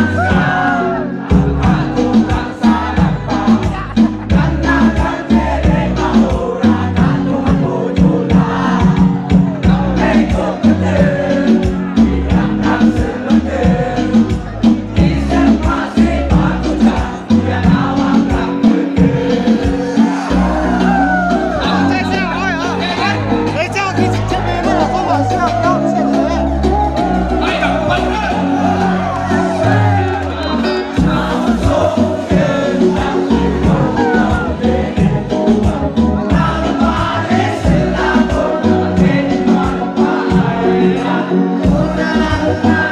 Woo! Una